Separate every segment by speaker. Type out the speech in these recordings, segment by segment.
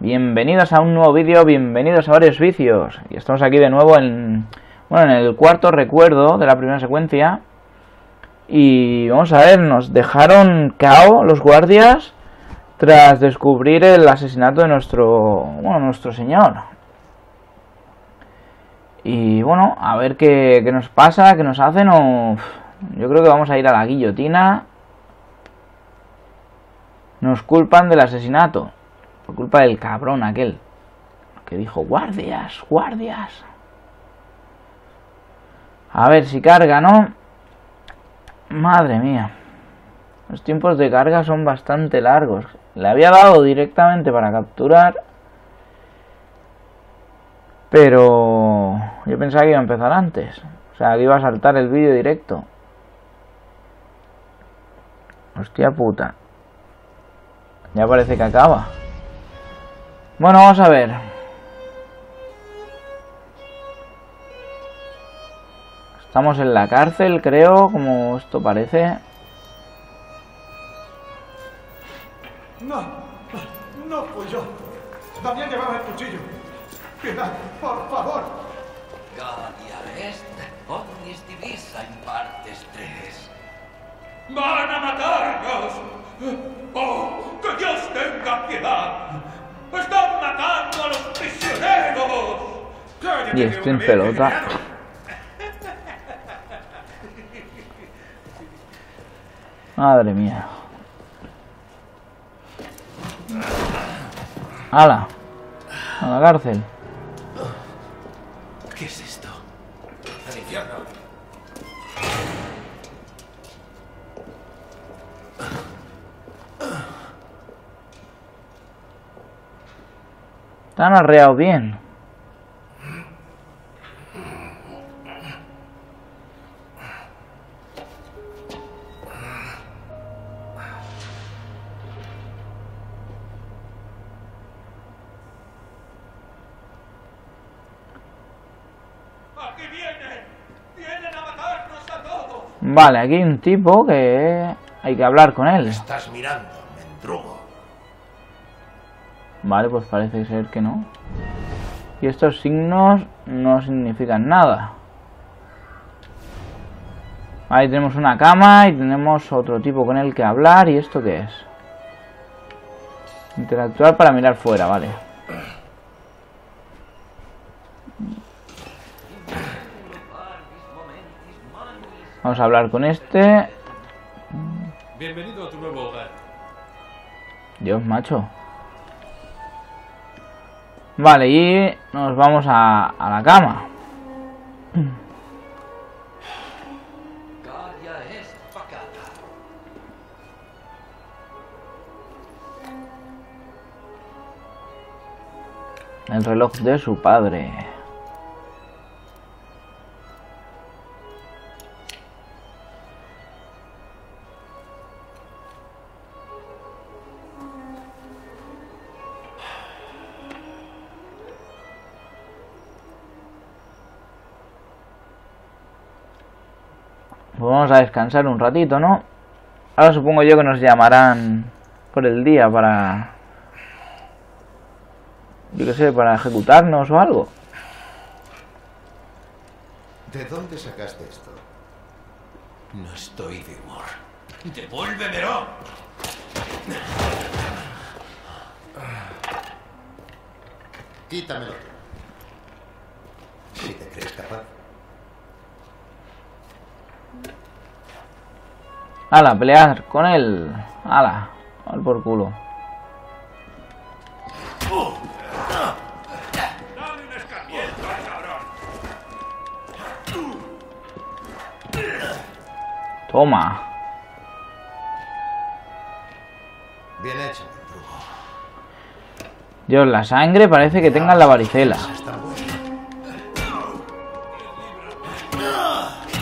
Speaker 1: Bienvenidos a un nuevo vídeo, bienvenidos a varios vicios. Y estamos aquí de nuevo en, bueno, en el cuarto recuerdo de la primera secuencia. Y vamos a ver, nos dejaron cao los guardias tras descubrir el asesinato de nuestro, bueno, nuestro señor. Y bueno, a ver qué, qué nos pasa, qué nos hacen o... Yo creo que vamos a ir a la guillotina. Nos culpan del asesinato. Por culpa del cabrón aquel. Que dijo, guardias, guardias. A ver si carga, ¿no? Madre mía. Los tiempos de carga son bastante largos. Le había dado directamente para capturar. Pero yo pensaba que iba a empezar antes. O sea, que iba a saltar el vídeo directo. Hostia puta. Ya parece que acaba. Bueno, vamos a ver. Estamos en la cárcel, creo, como esto parece.
Speaker 2: No, no fui yo. También llevaba el cuchillo. Piedad, por favor.
Speaker 3: Gaia est, omnis divisa in partes tres.
Speaker 4: ¡Van a matarnos! ¡Oh, que Dios tenga piedad! ¡Están matando a los prisioneros!
Speaker 1: Y estoy en pelota. Madre mía. ¡Hala! A la cárcel. Están arreados bien.
Speaker 4: ¡Aquí vienen! ¡Vienen a matarnos a todos!
Speaker 1: Vale, aquí hay un tipo que hay que hablar con él.
Speaker 2: Estás mirando.
Speaker 1: Vale, pues parece ser que no. Y estos signos no significan nada. Ahí tenemos una cama y tenemos otro tipo con el que hablar. ¿Y esto qué es? Interactuar para mirar fuera, vale. Vamos a hablar con este.
Speaker 4: Bienvenido a tu nuevo hogar.
Speaker 1: Dios, macho. Vale, y nos vamos a, la cama. El reloj de su padre. A descansar un ratito, ¿no? Ahora supongo yo que nos llamarán por el día para yo qué sé, para ejecutarnos o algo.
Speaker 2: ¿De dónde sacaste esto?
Speaker 3: No estoy de humor. ¡Devuélvemelo!
Speaker 2: Quítamelo. Si te crees capaz.
Speaker 1: Ala, pelear con él. Ala, al por culo. Toma.
Speaker 2: Bien hecho.
Speaker 1: Dios, la sangre parece que tenga la varicela.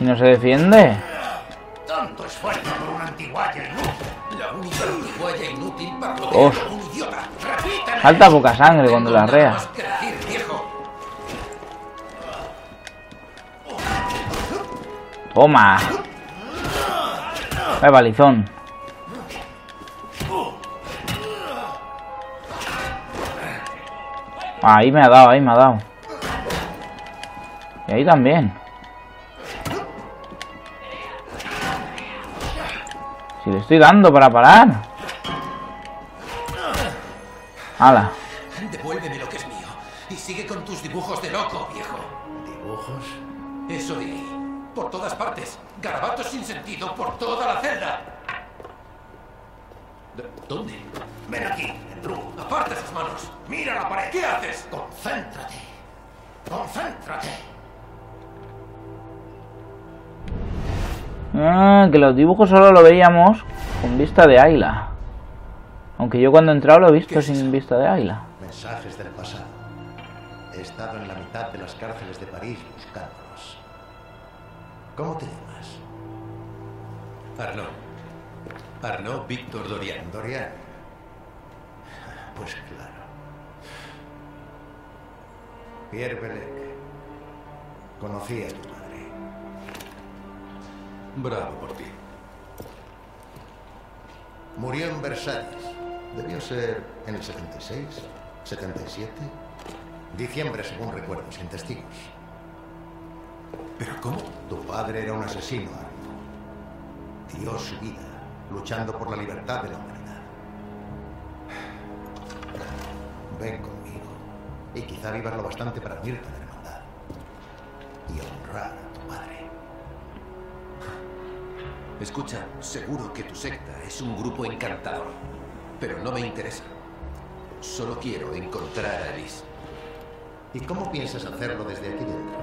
Speaker 1: ¿Y no se defiende? Falta poca sangre cuando la rea. Toma. Vaya balizón. Ahí me ha dado, ahí me ha dado. Y ahí también. Si le estoy dando para parar. ¡Hala!
Speaker 3: Devuélveme lo que es mío. Y sigue con tus dibujos de loco, viejo.
Speaker 5: ¿Dibujos?
Speaker 3: Eso ahí. Por todas partes. Garabatos sin sentido por toda la celda. ¿Dónde?
Speaker 5: Ven aquí, Mendrugo.
Speaker 3: Aparta esas manos. Mira la pared. ¿Qué haces?
Speaker 5: Concéntrate. Concéntrate.
Speaker 1: Ah, que los dibujos solo lo veíamos con vista de Ayla. Aunque yo cuando he entrado lo he visto
Speaker 3: ¿Qué es
Speaker 1: sin
Speaker 3: eso?
Speaker 1: vista de Ayla.
Speaker 5: Mensajes del pasado. He estado en la mitad de las cárceles de París buscándolos. ¿Cómo te llamas?
Speaker 3: Arnaud. Arnaud Víctor Dorian.
Speaker 5: Dorian. Pues claro. Pierre Belec. Conocí a tu madre.
Speaker 3: Bravo por ti.
Speaker 5: Murió en Versalles. Debió ser en el 76, 77. Diciembre, según recuerdo, sin testigos.
Speaker 3: ¿Pero cómo?
Speaker 5: Tu padre era un asesino, Arno. Dio su vida luchando por la libertad de la humanidad. Ven conmigo. Y quizá vivas lo bastante para unirte a la hermandad. Y honrar a tu padre.
Speaker 3: Escucha, seguro que tu secta es un grupo encantador. Pero no me interesa. Solo quiero encontrar a Elise.
Speaker 5: ¿Y cómo piensas hacerlo desde aquí dentro?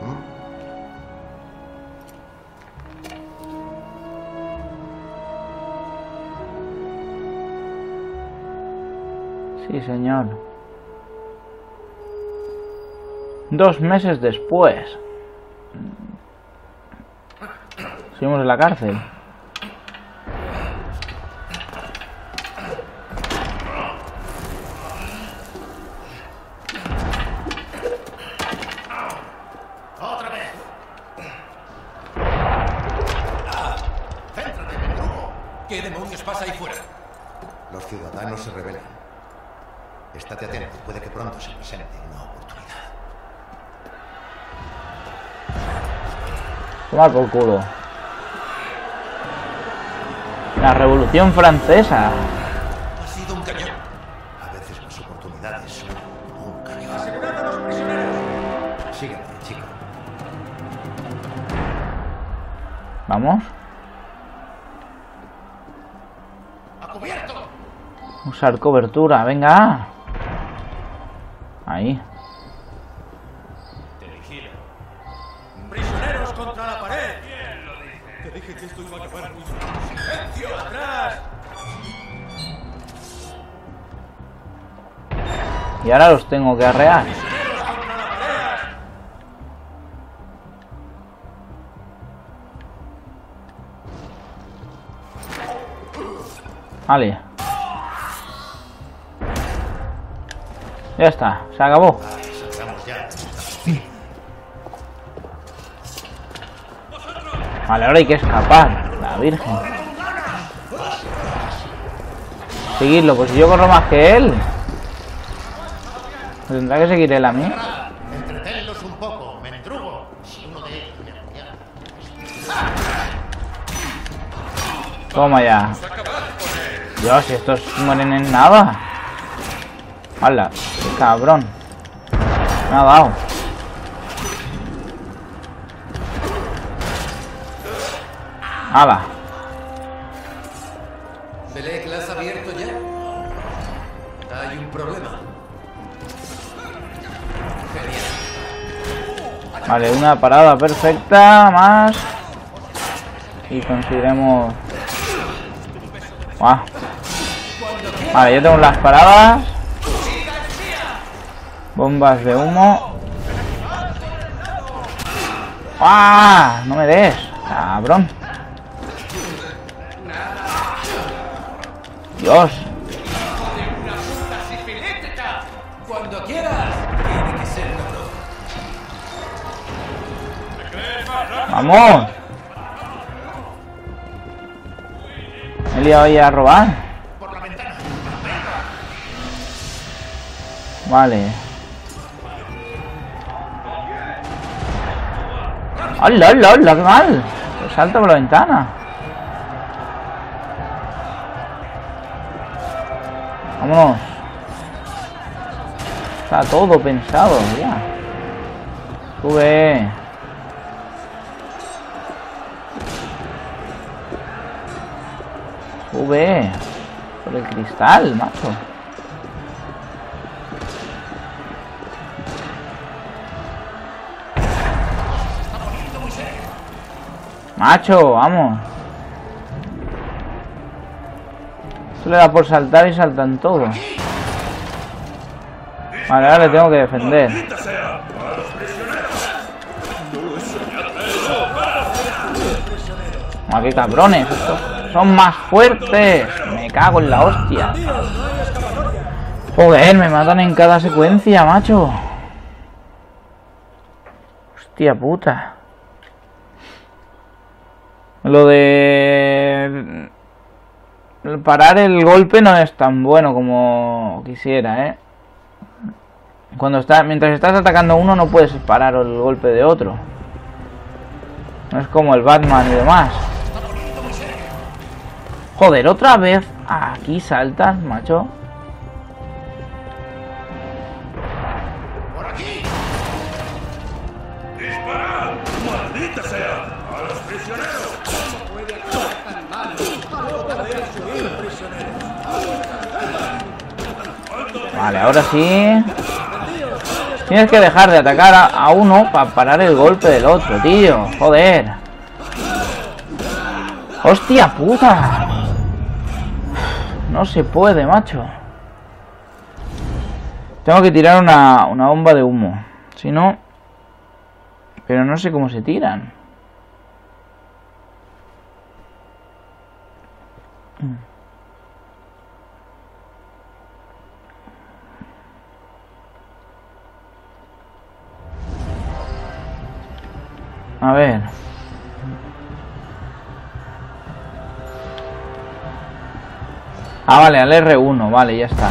Speaker 5: ¿Mm?
Speaker 1: Sí, señor. Dos meses después. Seguimos en la cárcel.
Speaker 5: ¡Otra vez!
Speaker 3: ¿Qué demonios pasa ahí fuera?
Speaker 5: Los ciudadanos se rebelan. Estate atento, puede que pronto se presente una oportunidad.
Speaker 1: Toma por culo. La Revolución Francesa.
Speaker 3: Ha sido un cañón.
Speaker 5: A veces las oportunidades son un cañón.
Speaker 4: ¡Asegurad a los prisioneros!
Speaker 5: Sígueme, chico.
Speaker 1: Vamos.
Speaker 5: ¡A cubierto!
Speaker 1: Usar cobertura, venga. Y ahora los tengo que arrear. Vale. Ya está, se acabó. Vale, ahora hay que escapar. La Virgen. Seguirlo, pues si yo corro más que él. Tendrá que seguir él a mí.
Speaker 5: Un poco, mendrugo. Si uno de ellos me apoyara.
Speaker 1: Toma ya. Dios, si estos mueren en nada. ¡Hala! ¡Qué cabrón! Me ha dado. ¡Hala! Vale, una parada perfecta más. Y conseguiremos... ¡Guau! Vale, ya tengo las paradas. Bombas de humo. ¡Ah! No me des, cabrón. Dios. ¡Vamos! Me he liado ahí a robar. Vale. ¡Hola, hola, hola! ¡Qué mal! Pues salta por la ventana. Vámonos. Está todo pensado ya. Sube. Por el cristal, macho. Macho, vamos. Esto le da por saltar y saltan todos. Vale, ahora le tengo que defender. Qué cabrones. Son más fuertes. Me cago en la hostia. Joder, me matan en cada secuencia, macho. Hostia puta. Lo de... Parar el golpe no es tan bueno como quisiera, ¿eh? Cuando está, mientras estás atacando a uno no puedes parar el golpe de otro. No es como el Batman y demás. Joder, otra vez. Aquí saltas, macho.
Speaker 4: ¡Por aquí! ¡Disparad! ¡Maldita sea! ¡A los prisioneros! ¿Cómo puede actuar tan mal? ¡No podéis subir, prisioneros!
Speaker 1: Vale, ahora sí. Tienes que dejar de atacar a, a uno para parar el golpe del otro, tío. Joder. ¡Hostia puta! No se puede, macho. Tengo que tirar una, una bomba de humo. Si no... Pero no sé cómo se tiran. A ver. Ah, vale, al R1, vale, ya está.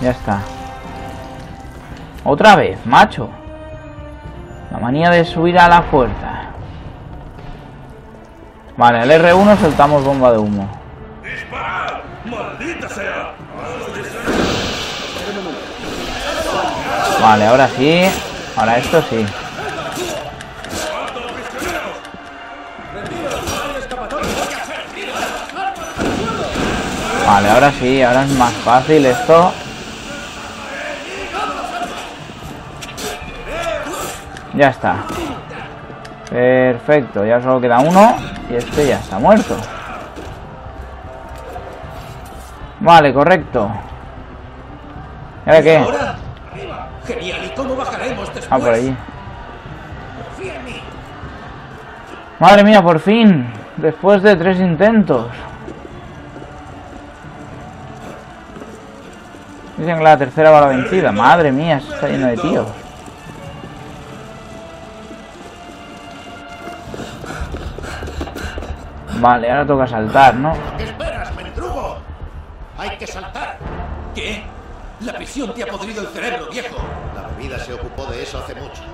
Speaker 1: Ya está. Otra vez, macho. La manía de subir a la puerta. Vale, al R1 soltamos bomba de humo. Vale, ahora sí. Ahora esto sí. Vale, ahora sí, ahora es más fácil esto. Ya está. Perfecto, ya solo queda uno y este ya está muerto. Vale, correcto. ¿Y ahora qué?
Speaker 3: Genial, ¿y cómo bajaremos después?
Speaker 1: Ah, por allí. Madre mía, por fin. Después de tres intentos. Dicen que la tercera va la vencida. Madre mía, está lleno de tíos. Vale, ahora toca saltar, ¿no?
Speaker 3: ¿Qué esperas, mendrugo? Hay que saltar. ¿Qué? La prisión te ha podrido el cerebro, viejo. La bebida se ocupó de eso hace mucho.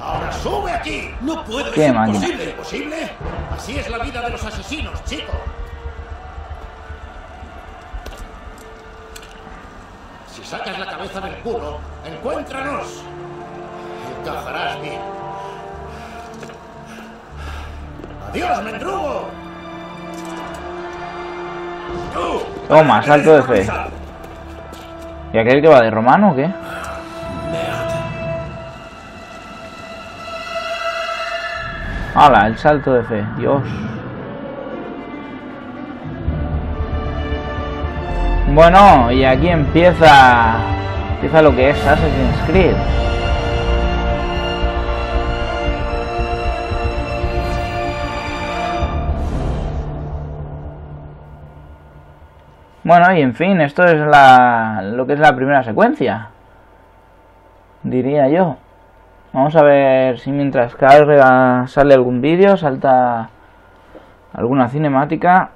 Speaker 3: Ahora sube aquí. No puedo,
Speaker 1: Qué
Speaker 3: es imposible. ¿Imposible? Así es la vida de los asesinos, chico. Sacas la cabeza del culo, encuéntranos. Encajarás bien. ¡Adiós, mendrugo!
Speaker 4: ¡Tú!
Speaker 1: Toma, salto de fe. ¿Y aquel que va de romano o qué? ¡Hala! El salto de fe. Dios. Bueno, y aquí empieza... Empieza lo que es Assassin's Creed. Bueno, y en fin, esto es la, lo que es la primera secuencia. Diría yo. Vamos a ver si mientras carga sale algún vídeo, salta alguna cinemática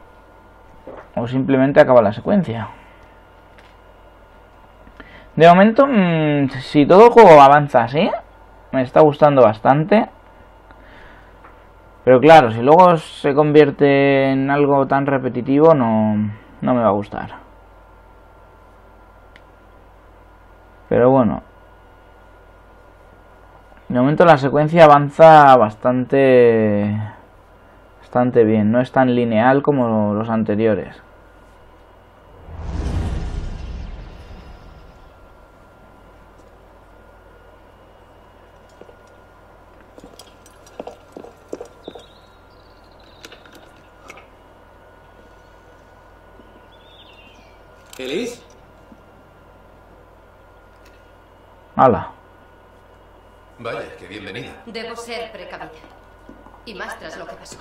Speaker 1: o simplemente acaba la secuencia. De momento, mm, si todo el juego avanza así, me está gustando bastante. Pero claro, si luego se convierte en algo tan repetitivo, no, no me va a gustar. Pero bueno. De momento la secuencia avanza bastante... Bastante bien. No es tan lineal como los anteriores.
Speaker 3: ¿Elis?
Speaker 1: ¡Hala!
Speaker 3: Vaya, qué bienvenida.
Speaker 6: Debo ser precavida. Y más tras lo que pasó.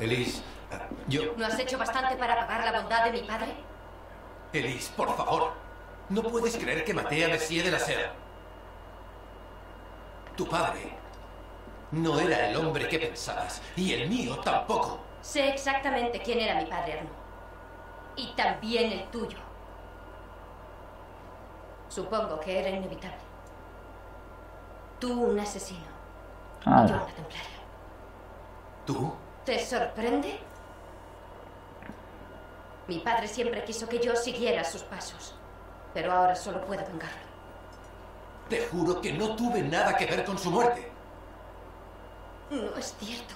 Speaker 3: Elis, ah, yo...
Speaker 6: ¿No has hecho bastante para pagar la bondad de mi padre?
Speaker 3: Elis, por favor. No puedes creer que maté a Messier de la Sera. Tu padre no era el hombre que pensabas. Y el mío tampoco.
Speaker 6: Sé exactamente quién era mi padre, Arnaud. Y también el tuyo. Supongo que era inevitable. Tú un asesino.
Speaker 1: ¡Hala!
Speaker 6: Yo una templaria.
Speaker 3: ¿Tú?
Speaker 6: ¿Te sorprende? Mi padre siempre quiso que yo siguiera sus pasos. Pero ahora solo puedo vengarlo.
Speaker 3: Te juro que no tuve nada que ver con su muerte.
Speaker 6: No es cierto.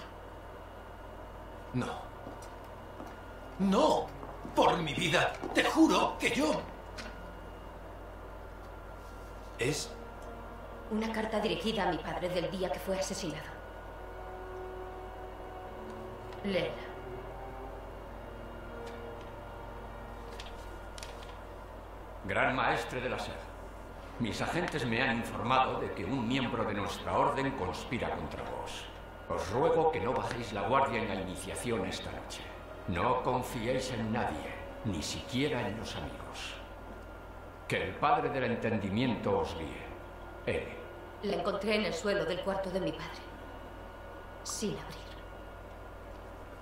Speaker 3: No. No. Por mi vida. Te juro que yo... Es...
Speaker 6: Una carta dirigida a mi padre del día que fue asesinado. Léela.
Speaker 7: Gran maestre de la SER, mis agentes me han informado de que un miembro de nuestra orden conspira contra vos. Os ruego que no bajéis la guardia en la iniciación esta noche. No confiéis en nadie, ni siquiera en los amigos. Que el Padre del Entendimiento os guíe. Él.
Speaker 6: La encontré en el suelo del cuarto de mi padre. Sin abrir.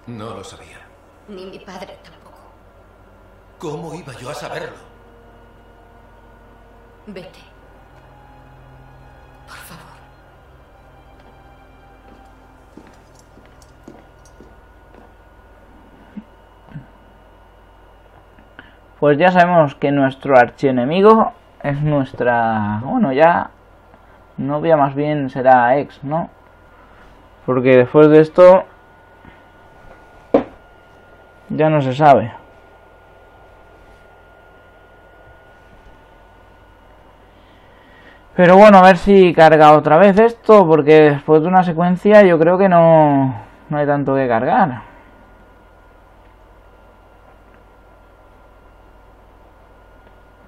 Speaker 3: No lo sabía.
Speaker 6: Ni mi padre tampoco.
Speaker 3: ¿Cómo iba yo a saberlo?
Speaker 6: Vete.
Speaker 1: Pues ya sabemos que nuestro archienemigo es nuestra... Bueno, ya... Novia más bien será ex, ¿no? Porque después de esto... Ya no se sabe. Pero bueno, a ver si carga otra vez esto, porque después de una secuencia yo creo que no, no hay tanto que cargar.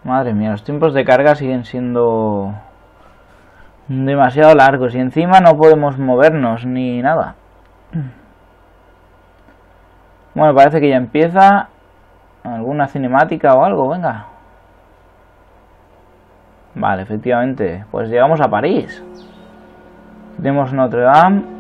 Speaker 1: Madre mía, los tiempos de carga siguen siendo demasiado largos y encima no podemos movernos ni nada. Bueno, parece que ya empieza alguna cinemática o algo, venga. Vale, efectivamente, pues llegamos a París. Tenemos Notre Dame.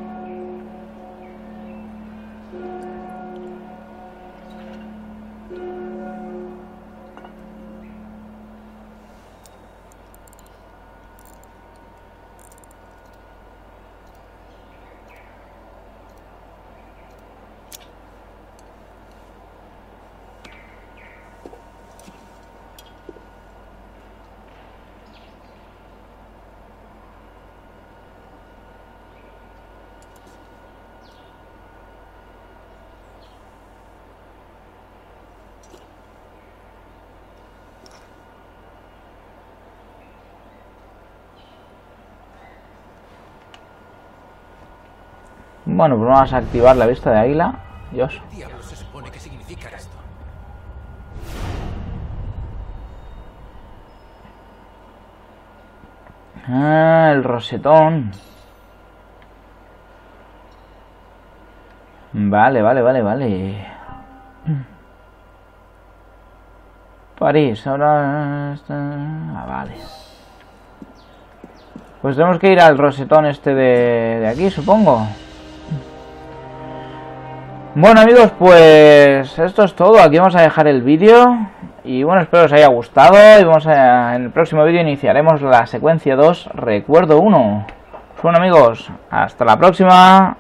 Speaker 1: Bueno, pues vamos a activar la vista de águila. Dios. Ah, el rosetón. Vale, vale, vale, vale. París, ahora está... Ah, vale. Pues tenemos que ir al rosetón este de, de aquí, supongo. Bueno amigos, pues esto es todo. Aquí vamos a dejar el vídeo. Y bueno, espero que os haya gustado y vamos a, en el próximo vídeo iniciaremos la secuencia 2, recuerdo 1. Bueno amigos, hasta la próxima.